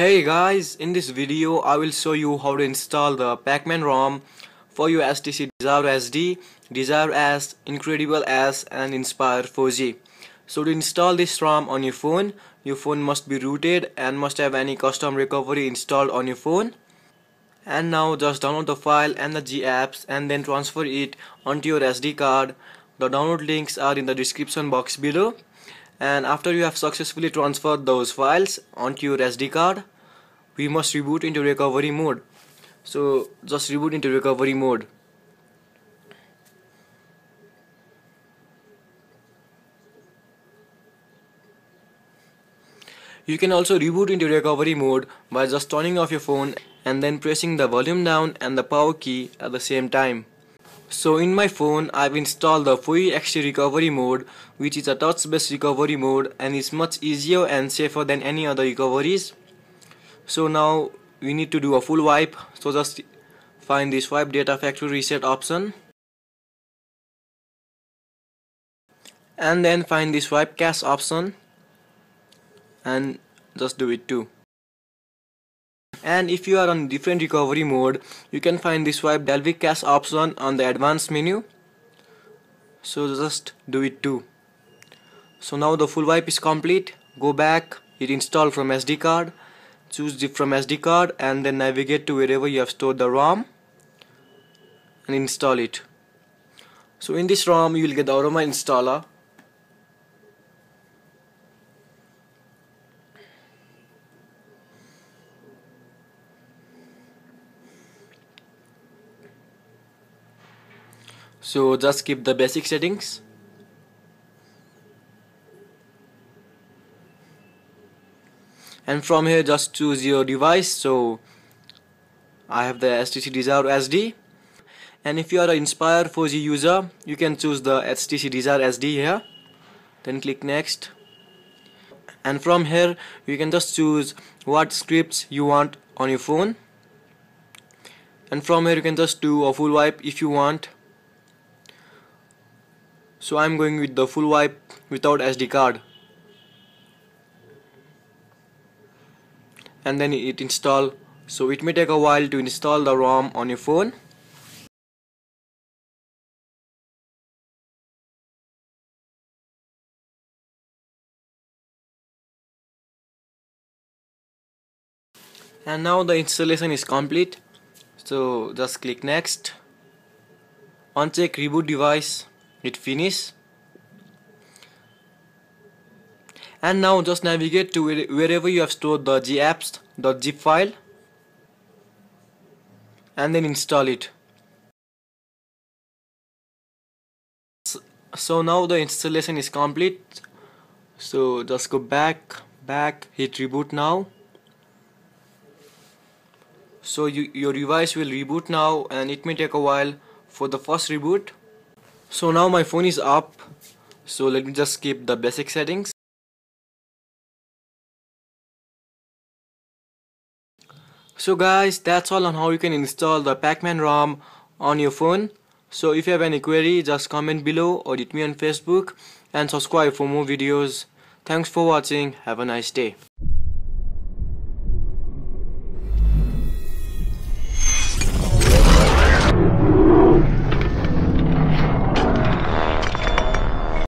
Hey guys, in this video I will show you how to install the Pacman ROM for your HTC Desire HD, Desire S, Incredible S and Inspire 4G. So to install this ROM on your phone, your phone must be rooted and must have any custom recovery installed on your phone. And now just download the file and the G apps and then transfer it onto your SD card. The download links are in the description box below and after you have successfully transferred those files onto your SD card we must reboot into recovery mode so just reboot into recovery mode You can also reboot into recovery mode by just turning off your phone and then pressing the volume down and the power key at the same time. So in my phone I've installed the XT recovery mode which is a touch based recovery mode and is much easier and safer than any other recoveries. So now we need to do a full wipe. So just find this wipe data factory reset option. And then find this wipe cache option. And just do it too and if you are on different recovery mode you can find the swipe Dalvik cache option on the advanced menu. So just do it too. So now the full wipe is complete. Go back hit install from SD card choose from SD card and then navigate to wherever you have stored the ROM and install it. So in this ROM you will get the Aroma installer so just keep the basic settings. And from here just choose your device. So I have the HTC Desire HD and if you are an Inspire 4G user you can choose the HTC Desire HD here. Then click next. And from here you can just choose what scripts you want on your phone. And from here you can just do a full wipe if you want so I'm going with the full wipe without SD card. And then it install. So it may take a while to install the ROM on your phone. And now the installation is complete. So just click next. Uncheck reboot device hit finish. And now just navigate to wherever you have stored the gapps.zip file and then install it. So now the installation is complete. So just go back back hit reboot now. So you, your device will reboot now and it may take a while for the first reboot so now my phone is up. So let me just skip the basic settings. So guys that's all on how you can install the Pacman ROM on your phone. So if you have any query just comment below or hit me on Facebook and subscribe for more videos. Thanks for watching. Have a nice day